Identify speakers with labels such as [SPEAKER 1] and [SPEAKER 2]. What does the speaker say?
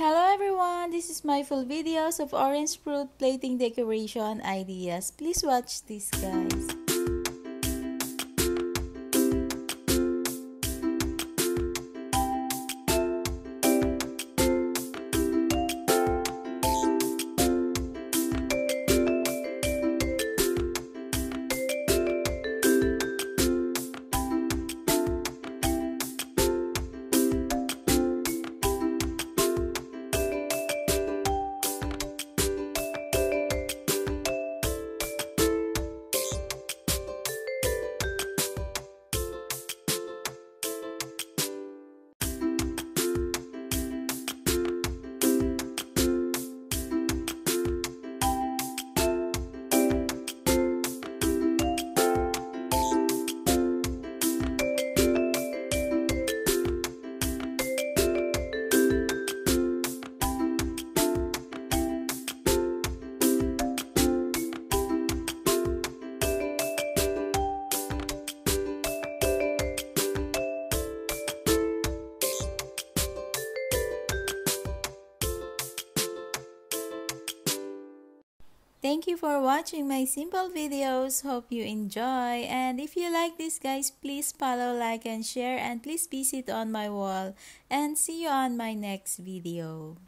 [SPEAKER 1] Hello everyone, this is my full videos of orange fruit plating decoration ideas. Please watch this guys. Thank you for watching my simple videos. Hope you enjoy. And if you like this guys, please follow, like, and share. And please visit on my wall. And see you on my next video.